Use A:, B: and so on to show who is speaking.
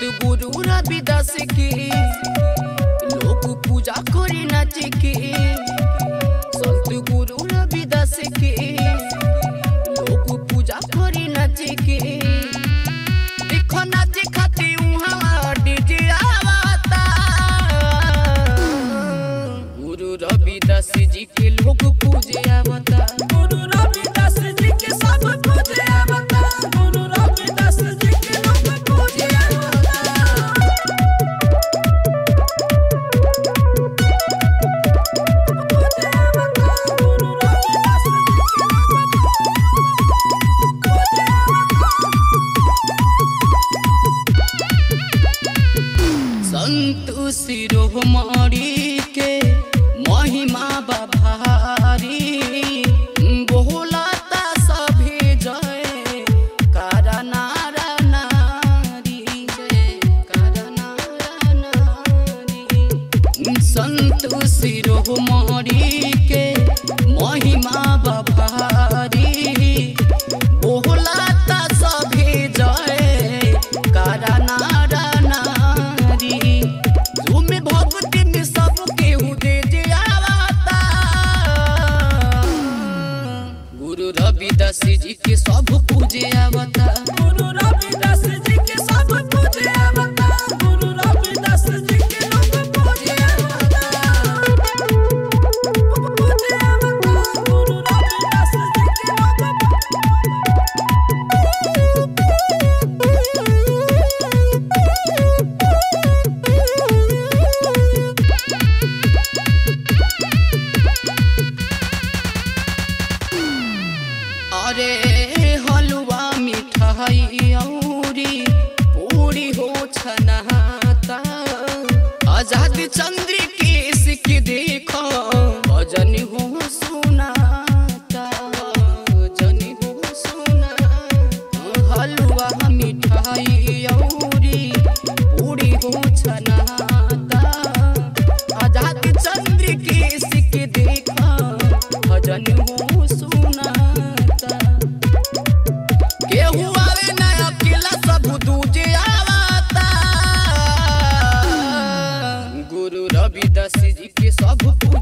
A: संत गुरु रविदास की लोग पूजा करी नाच की संत गुरु रविदास की लोग पूजा करी नाच की रविदास जी के लोग पूजे आवता गुरु रविदास जी के सब सिरोह मरी के महिमा बभारी बोलता सभी जय संतु सिरोह मरी के महिमा सब पूजे आवता अरे हलवा मिठाई औरी, पूरी हो आज़ाद भजन हो सुनाता। सुना हलवा मिठाई औरी, पूरी हो छनाता।